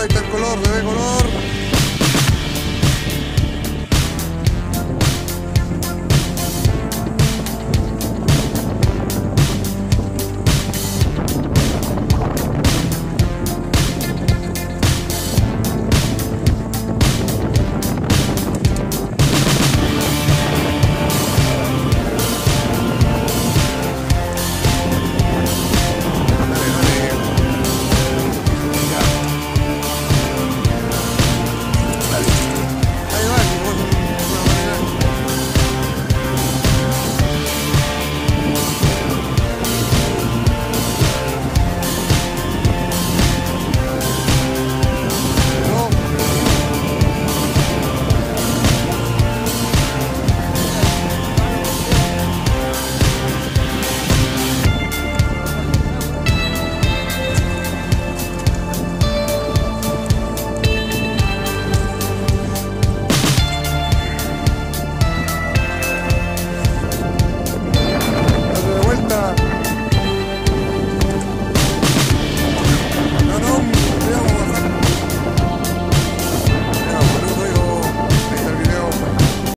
color, ahí color, color.